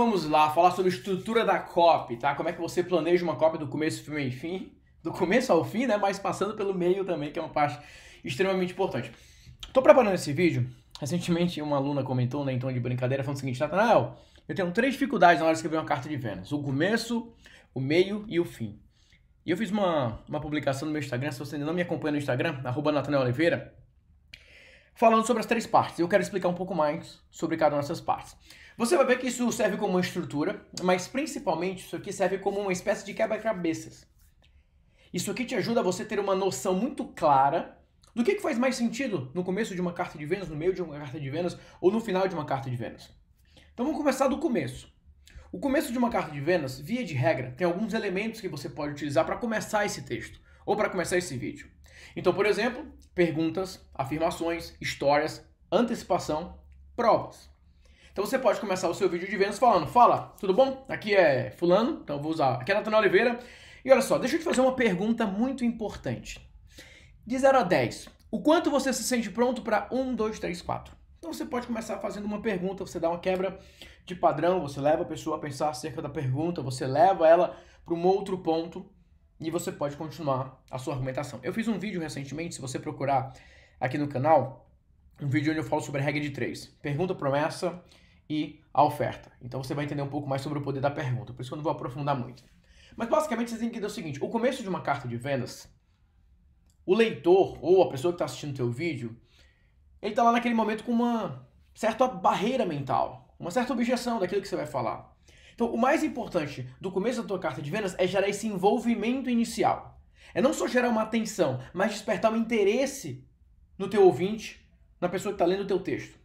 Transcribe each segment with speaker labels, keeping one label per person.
Speaker 1: vamos lá falar sobre estrutura da copy, tá? Como é que você planeja uma copy do começo, meio e fim, do começo ao fim, né? Mas passando pelo meio também, que é uma parte extremamente importante. Tô preparando esse vídeo. Recentemente uma aluna comentou, né, em tom de brincadeira, falando o seguinte, Natanael, eu tenho três dificuldades na hora de escrever uma carta de vendas. O começo, o meio e o fim. E eu fiz uma, uma publicação no meu Instagram, se você ainda não me acompanha no Instagram, arroba Oliveira, falando sobre as três partes. Eu quero explicar um pouco mais sobre cada uma dessas partes. Você vai ver que isso serve como uma estrutura, mas principalmente isso aqui serve como uma espécie de quebra-cabeças. Isso aqui te ajuda a você ter uma noção muito clara do que, que faz mais sentido no começo de uma carta de vendas, no meio de uma carta de vendas ou no final de uma carta de vendas. Então vamos começar do começo. O começo de uma carta de vendas, via de regra, tem alguns elementos que você pode utilizar para começar esse texto ou para começar esse vídeo. Então, por exemplo, perguntas, afirmações, histórias, antecipação, provas. Então você pode começar o seu vídeo de vendas falando: Fala, tudo bom? Aqui é Fulano, então vou usar. Aqui é Natanael Oliveira. E olha só, deixa eu te fazer uma pergunta muito importante. De 0 a 10, o quanto você se sente pronto para 1, 2, 3, 4? Então você pode começar fazendo uma pergunta, você dá uma quebra de padrão, você leva a pessoa a pensar acerca da pergunta, você leva ela para um outro ponto e você pode continuar a sua argumentação. Eu fiz um vídeo recentemente, se você procurar aqui no canal, um vídeo onde eu falo sobre a regra de três: pergunta, promessa e a oferta. Então você vai entender um pouco mais sobre o poder da pergunta, por isso que eu não vou aprofundar muito. Mas basicamente você tem que entender o seguinte: o começo de uma carta de vendas, o leitor ou a pessoa que está assistindo o teu vídeo, ele está lá naquele momento com uma certa barreira mental, uma certa objeção daquilo que você vai falar. Então, o mais importante do começo da tua carta de vendas é gerar esse envolvimento inicial. É não só gerar uma atenção, mas despertar um interesse no teu ouvinte, na pessoa que está lendo o teu texto.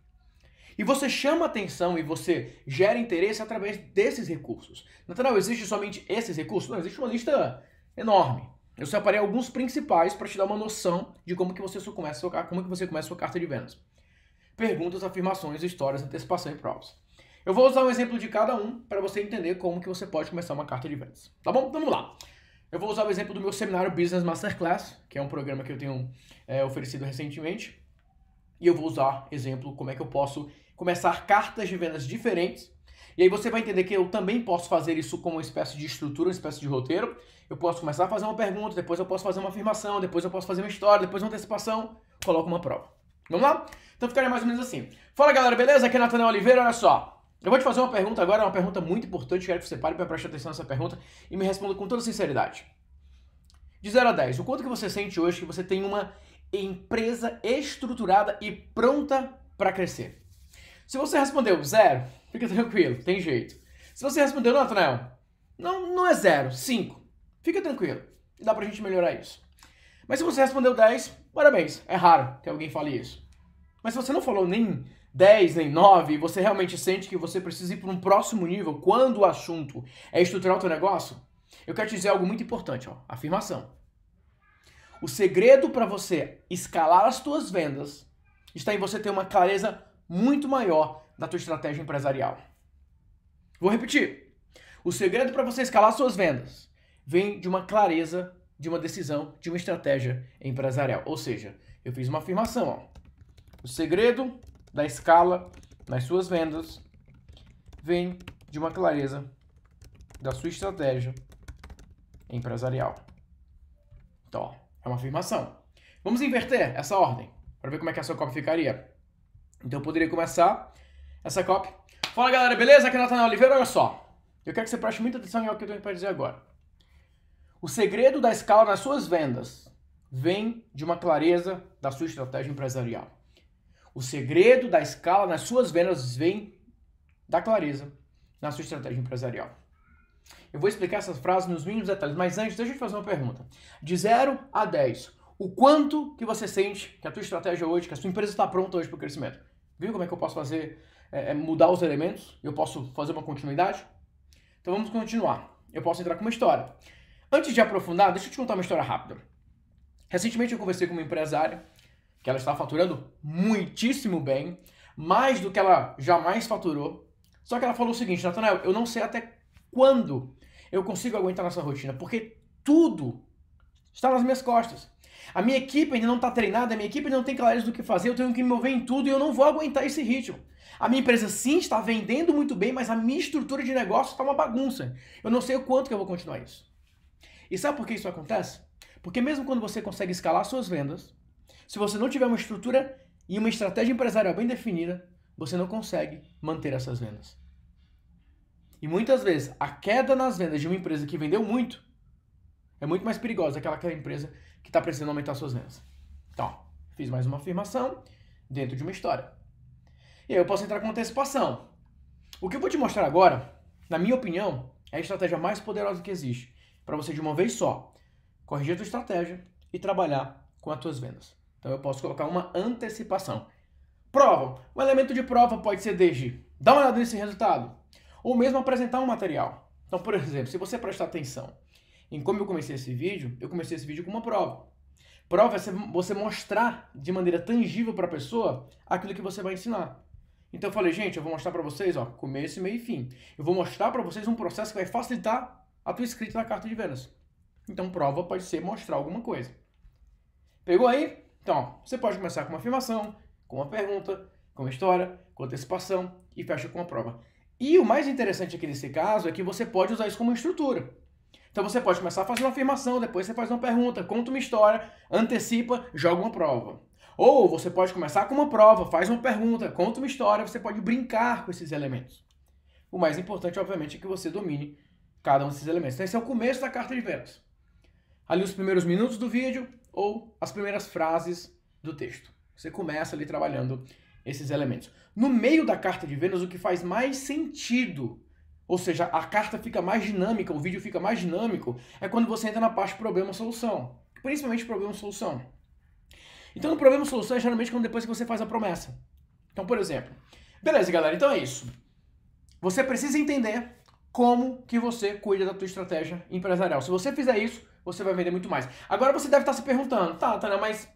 Speaker 1: E você chama atenção e você gera interesse através desses recursos. Não existe somente esses recursos? Não, existe uma lista enorme. Eu separei alguns principais para te dar uma noção de como que você começa, como que você começa a sua carta de vendas. Perguntas, afirmações, histórias, antecipação e provas. Eu vou usar um exemplo de cada um para você entender como que você pode começar uma carta de vendas. Tá bom? Vamos lá. Eu vou usar o exemplo do meu seminário Business Masterclass, que é um programa que eu tenho é, oferecido recentemente. E eu vou usar exemplo como é que eu posso começar cartas de vendas diferentes. E aí você vai entender que eu também posso fazer isso como uma espécie de estrutura, uma espécie de roteiro. Eu posso começar a fazer uma pergunta, depois eu posso fazer uma afirmação, depois eu posso fazer uma história, depois uma antecipação, coloco uma prova. Vamos lá? Então ficaria mais ou menos assim. Fala galera, beleza? Aqui é Nathanael Oliveira, olha só. Eu vou te fazer uma pergunta agora, uma pergunta muito importante, quero que você pare para prestar atenção nessa pergunta e me responda com toda sinceridade. De 0 a 10, o quanto que você sente hoje que você tem uma empresa estruturada e pronta para crescer? Se você respondeu zero, fica tranquilo, tem jeito. Se você respondeu, não, Natanael, não, não é zero, 5, fica tranquilo. Dá pra gente melhorar isso. Mas se você respondeu 10, parabéns, é raro que alguém fale isso. Mas se você não falou nem 10 nem 9 e você realmente sente que você precisa ir para um próximo nível quando o assunto é estruturar o teu negócio, eu quero te dizer algo muito importante, ó, afirmação. O segredo para você escalar as tuas vendas está em você ter uma clareza muito maior da tua estratégia empresarial. Vou repetir. O segredo para você escalar as suas vendas vem de uma clareza, de uma decisão, de uma estratégia empresarial. Ou seja, eu fiz uma afirmação, ó. O segredo da escala nas suas vendas vem de uma clareza da sua estratégia empresarial. Então, é uma afirmação. Vamos inverter essa ordem para ver como é que a sua copy ficaria. Então, eu poderia começar essa copy. Fala galera, beleza? Aqui é Natanael Oliveira. Olha só, eu quero que você preste muita atenção ao que eu tenho para dizer agora. O segredo da escala nas suas vendas vem de uma clareza da sua estratégia empresarial. O segredo da escala nas suas vendas vem da clareza na sua estratégia empresarial. Eu vou explicar essas frases nos mínimos detalhes, mas antes deixa eu te fazer uma pergunta. De 0 a 10, o quanto que você sente que a tua estratégia hoje, que a sua empresa está pronta hoje para o crescimento? Viu como é que eu posso fazer, é, é, mudar os elementos? Eu posso fazer uma continuidade? Então vamos continuar. Eu posso entrar com uma história. Antes de aprofundar, deixa eu te contar uma história rápida. Recentemente eu conversei com uma empresária que ela está faturando muitíssimo bem, mais do que ela jamais faturou. Só que ela falou o seguinte, Natanael, eu não sei até quando eu consigo aguentar nessa rotina, porque tudo está nas minhas costas. A minha equipe ainda não está treinada, a minha equipe ainda não tem clareza do que fazer, eu tenho que me mover em tudo e eu não vou aguentar esse ritmo. A minha empresa sim está vendendo muito bem, mas a minha estrutura de negócio está uma bagunça. Eu não sei o quanto que eu vou continuar isso. E sabe por que isso acontece? Porque mesmo quando você consegue escalar suas vendas, se você não tiver uma estrutura e uma estratégia empresarial bem definida, você não consegue manter essas vendas. E muitas vezes a queda nas vendas de uma empresa que vendeu muito é muito mais perigosa que aquela empresa que está precisando aumentar suas vendas. Então, fiz mais uma afirmação dentro de uma história. E aí eu posso entrar com antecipação. O que eu vou te mostrar agora, na minha opinião, é a estratégia mais poderosa que existe para você de uma vez só corrigir a tua estratégia e trabalhar com as tuas vendas. Então eu posso colocar uma antecipação. Prova. O elemento de prova pode ser desde dar uma olhada nesse resultado ou mesmo apresentar um material. Então, por exemplo, se você prestar atenção em como eu comecei esse vídeo, eu comecei esse vídeo com uma prova. Prova é você mostrar de maneira tangível para a pessoa aquilo que você vai ensinar. Então eu falei, gente, eu vou mostrar para vocês, ó, começo, meio e fim. Eu vou mostrar para vocês um processo que vai facilitar a tua escrita na carta de vendas. Então prova pode ser mostrar alguma coisa. Pegou aí? Então, você pode começar com uma afirmação, com uma pergunta, com uma história, com antecipação e fecha com uma prova. E o mais interessante aqui nesse caso é que você pode usar isso como estrutura. Então você pode começar a fazer uma afirmação, depois você faz uma pergunta, conta uma história, antecipa, joga uma prova. Ou você pode começar com uma prova, faz uma pergunta, conta uma história, você pode brincar com esses elementos. O mais importante, obviamente, é que você domine cada um desses elementos. Então esse é o começo da carta de vendas. Ali os primeiros minutos do vídeo ou as primeiras frases do texto. Você começa ali trabalhando esses elementos. No meio da carta de vendas, o que faz mais sentido, ou seja, a carta fica mais dinâmica, o vídeo fica mais dinâmico, é quando você entra na parte problema-solução. Principalmente problema-solução. Então, no problema-solução é geralmente quando depois que você faz a promessa. Então, por exemplo, beleza, galera, então é isso. Você precisa entender como que você cuida da tua estratégia empresarial. Se você fizer isso, você vai vender muito mais. Agora você deve estar se perguntando, tá, tá, mas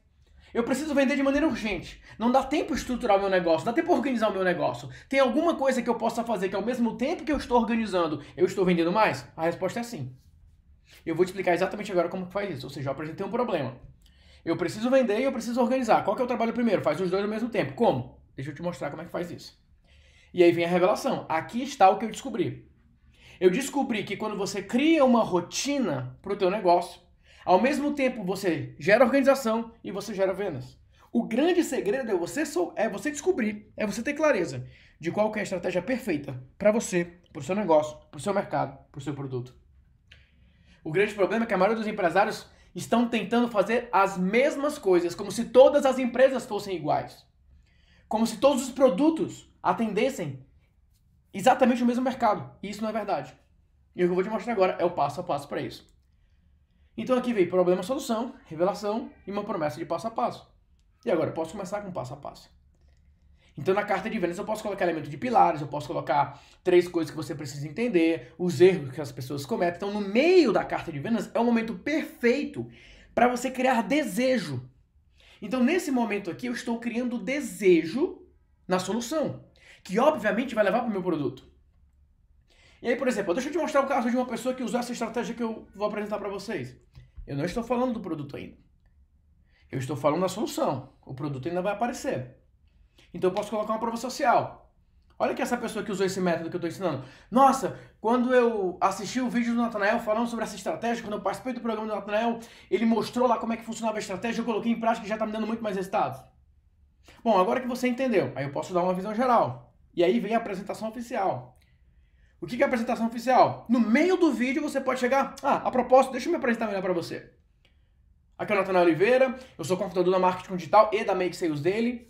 Speaker 1: eu preciso vender de maneira urgente. Não dá tempo estruturar o meu negócio, dá tempo organizar o meu negócio. Tem alguma coisa que eu possa fazer que ao mesmo tempo que eu estou organizando, eu estou vendendo mais? A resposta é sim. Eu vou te explicar exatamente agora como que faz isso. Ou seja, eu apresentei um problema. Eu preciso vender e eu preciso organizar. Qual que é o trabalho primeiro? Faz os dois ao mesmo tempo. Como? Deixa eu te mostrar como é que faz isso. E aí vem a revelação. Aqui está o que eu descobri. Eu descobri que quando você cria uma rotina para o teu negócio, ao mesmo tempo, você gera organização e você gera vendas. O grande segredo é você, é você descobrir, é você ter clareza de qual é a estratégia perfeita para você, para o seu negócio, para o seu mercado, para o seu produto. O grande problema é que a maioria dos empresários estão tentando fazer as mesmas coisas, como se todas as empresas fossem iguais. Como se todos os produtos atendessem exatamente o mesmo mercado. E isso não é verdade. E o que eu vou te mostrar agora é o passo a passo para isso. Então aqui veio problema, solução, revelação e uma promessa de passo a passo. E agora eu posso começar com passo a passo. Então na carta de vendas eu posso colocar elemento de pilares, eu posso colocar três coisas que você precisa entender, os erros que as pessoas cometem. Então no meio da carta de vendas é o momento perfeito para você criar desejo. Então nesse momento aqui eu estou criando desejo na solução, que obviamente vai levar para o meu produto. E aí, por exemplo, deixa eu te mostrar o caso de uma pessoa que usou essa estratégia que eu vou apresentar para vocês. Eu não estou falando do produto ainda. Eu estou falando da solução. O produto ainda vai aparecer. Então eu posso colocar uma prova social. Olha que essa pessoa que usou esse método que eu estou ensinando. Nossa, quando eu assisti o vídeo do Natanael falando sobre essa estratégia, quando eu participei do programa do Natanael, ele mostrou lá como é que funcionava a estratégia, eu coloquei em prática e já está me dando muito mais resultados. Bom, agora que você entendeu, aí eu posso dar uma visão geral. E aí vem a apresentação oficial. O que é a apresentação oficial? No meio do vídeo você pode chegar. Ah, a propósito, deixa eu me apresentar melhor para você. Aqui é o Natanael Oliveira, eu sou consultor da marketing digital e da Make Sales dele.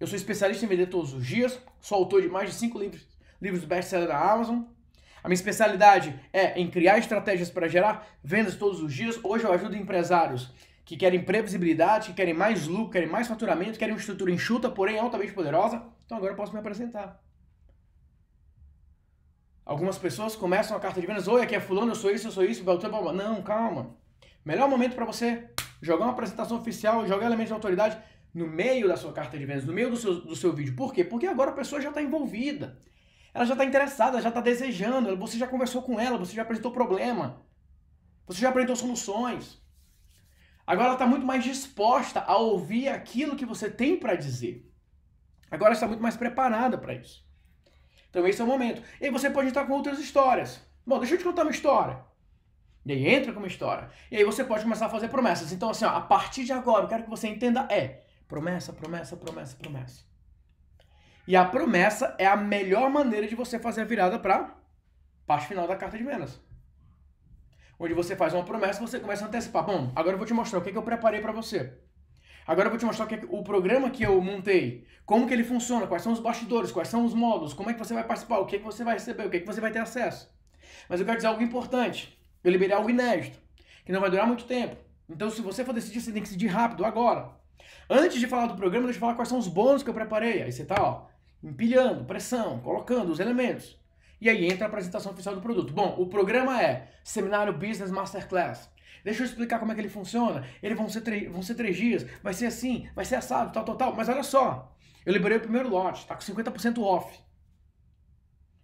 Speaker 1: Eu sou especialista em vender todos os dias, sou autor de mais de 5 livros, livros best-seller da Amazon. A minha especialidade é em criar estratégias para gerar vendas todos os dias. Hoje eu ajudo empresários que querem previsibilidade, que querem mais lucro, querem mais faturamento, querem uma estrutura enxuta, porém altamente poderosa. Então agora eu posso me apresentar. Algumas pessoas começam a carta de vendas, oi, aqui é fulano, eu sou isso, eu sou isso, Beltrão, blá, Não, calma. Melhor momento para você jogar uma apresentação oficial, jogar elementos de autoridade no meio da sua carta de vendas, no meio do seu, do seu vídeo. Por quê? Porque agora a pessoa já está envolvida. Ela já está interessada, já está desejando, você já conversou com ela, você já apresentou problema, você já apresentou soluções. Agora ela está muito mais disposta a ouvir aquilo que você tem para dizer. Agora está muito mais preparada para isso. Então esse é o momento. E você pode entrar com outras histórias. Bom, deixa eu te contar uma história. E aí entra com uma história. E aí você pode começar a fazer promessas. Então assim, ó, a partir de agora, eu quero que você entenda é promessa, promessa, promessa, promessa. E a promessa é a melhor maneira de você fazer a virada para parte final da carta de vendas. Onde você faz uma promessa, você começa a antecipar. Bom, agora eu vou te mostrar o que, que eu preparei para você. Agora eu vou te mostrar o, que, o programa que eu montei, como que ele funciona, quais são os bastidores, quais são os módulos, como é que você vai participar, o que, que você vai receber, o que, que você vai ter acesso. Mas eu quero dizer algo importante. Eu liberei algo inédito, que não vai durar muito tempo. Então, se você for decidir, você tem que decidir rápido, agora. Antes de falar do programa, deixa eu falar quais são os bônus que eu preparei. Aí você tá, ó, empilhando, pressão, colocando os elementos. E aí entra a apresentação oficial do produto. Bom, o programa é Seminário Business Masterclass. Deixa eu explicar como é que ele funciona. Ele vão ser, vão ser três dias, vai ser assim, vai ser assado, tal, tal, tal. Mas olha só, eu liberei o primeiro lote, tá com 50% off.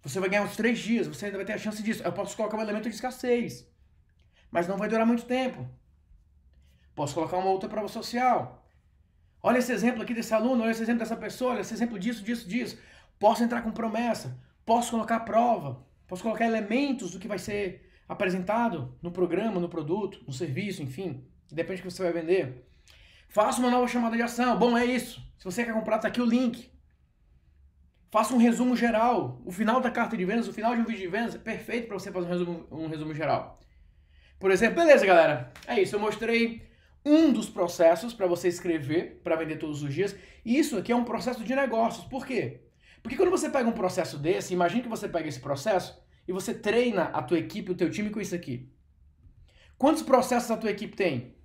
Speaker 1: Você vai ganhar uns três dias, você ainda vai ter a chance disso. Eu posso colocar um elemento de escassez, mas não vai durar muito tempo. Posso colocar uma outra prova social. Olha esse exemplo aqui desse aluno, olha esse exemplo dessa pessoa, olha esse exemplo disso, disso, disso. Posso entrar com promessa, posso colocar prova, posso colocar elementos do que vai ser apresentado no programa, no produto, no serviço, enfim, depende do que você vai vender. Faça uma nova chamada de ação. Bom, é isso. Se você quer comprar, tá aqui o link. Faça um resumo geral. O final da carta de vendas, o final de um vídeo de vendas é perfeito para você fazer um resumo, um resumo geral. Por exemplo, beleza, galera? É isso. Eu mostrei um dos processos para você escrever para vender todos os dias. Isso aqui é um processo de negócios. Por quê? Porque quando você pega um processo desse, imagine que você pega esse processo e você treina a tua equipe, o teu time com isso aqui. Quantos processos a tua equipe tem?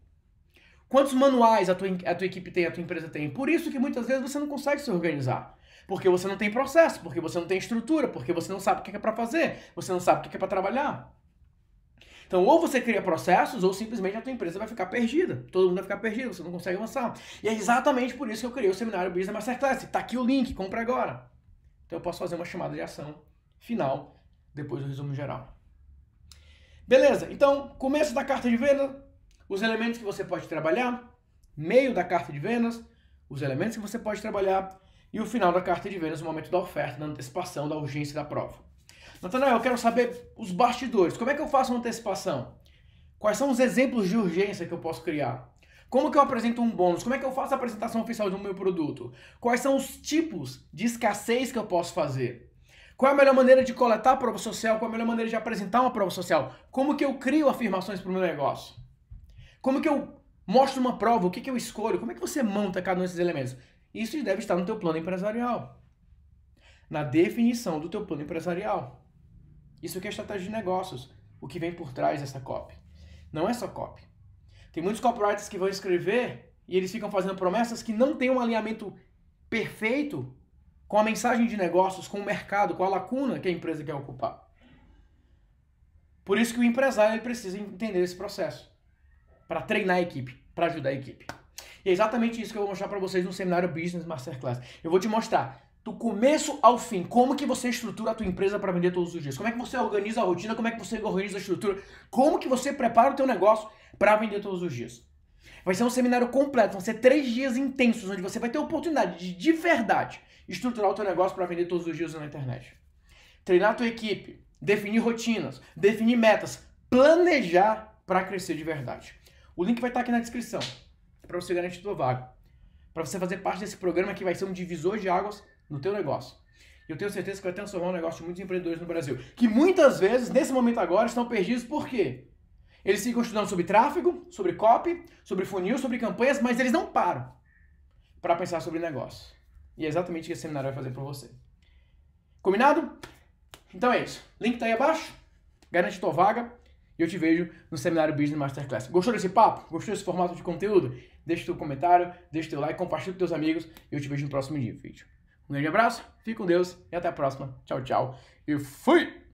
Speaker 1: Quantos manuais a tua, a tua equipe tem, a tua empresa tem? Por isso que muitas vezes você não consegue se organizar. Porque você não tem processo, porque você não tem estrutura, porque você não sabe o que é para fazer, você não sabe o que é para trabalhar. Então, ou você cria processos, ou simplesmente a tua empresa vai ficar perdida. Todo mundo vai ficar perdido, você não consegue avançar. E é exatamente por isso que eu criei o seminário Business Masterclass. Tá aqui o link, compra agora. Então eu posso fazer uma chamada de ação final depois do resumo geral. Beleza, então começo da carta de venda, os elementos que você pode trabalhar, meio da carta de vendas, os elementos que você pode trabalhar e o final da carta de vendas, o momento da oferta, da antecipação, da urgência da prova. Natanael, eu quero saber os bastidores. Como é que eu faço uma antecipação? Quais são os exemplos de urgência que eu posso criar? Como que eu apresento um bônus? Como é que eu faço a apresentação oficial do meu produto? Quais são os tipos de escassez que eu posso fazer? Qual é a melhor maneira de coletar a prova social? Qual é a melhor maneira de apresentar uma prova social? Como que eu crio afirmações para o meu negócio? Como que eu mostro uma prova? O que, que eu escolho? Como é que você monta cada um desses elementos? Isso deve estar no teu plano empresarial. Na definição do teu plano empresarial. Isso aqui é estratégia de negócios. O que vem por trás dessa copy. Não é só copy. Tem muitos copywriters que vão escrever e eles ficam fazendo promessas que não têm um alinhamento perfeito com a mensagem de negócios, com o mercado, com a lacuna que a empresa quer ocupar. Por isso que o empresário precisa entender esse processo para treinar a equipe, para ajudar a equipe. E é exatamente isso que eu vou mostrar para vocês no seminário Business Masterclass. Eu vou te mostrar do começo ao fim, como que você estrutura a tua empresa para vender todos os dias? Como é que você organiza a rotina? Como é que você organiza a estrutura? Como que você prepara o teu negócio para vender todos os dias? Vai ser um seminário completo, vão ser três dias intensos, onde você vai ter a oportunidade de, de verdade, estruturar o teu negócio para vender todos os dias na internet. Treinar a tua equipe, definir rotinas, definir metas, planejar para crescer de verdade. O link vai estar aqui na descrição para você garantir tua vaga. Para você fazer parte desse programa que vai ser um divisor de águas no teu negócio. Eu tenho certeza que vai transformar o negócio de muitos empreendedores no Brasil. Que muitas vezes, nesse momento agora, estão perdidos por quê? Eles ficam estudando sobre tráfego, sobre copy, sobre funil, sobre campanhas, mas eles não param para pensar sobre negócio. E é exatamente o que esse seminário vai fazer para você. Combinado? Então é isso. Link tá aí abaixo. Garante tua vaga. E eu te vejo no seminário Business Masterclass. Gostou desse papo? Gostou desse formato de conteúdo? Deixa teu comentário, deixa teu like, compartilha com teus amigos e eu te vejo no próximo vídeo. Um grande abraço, fique com Deus e até a próxima. Tchau, tchau. E fui!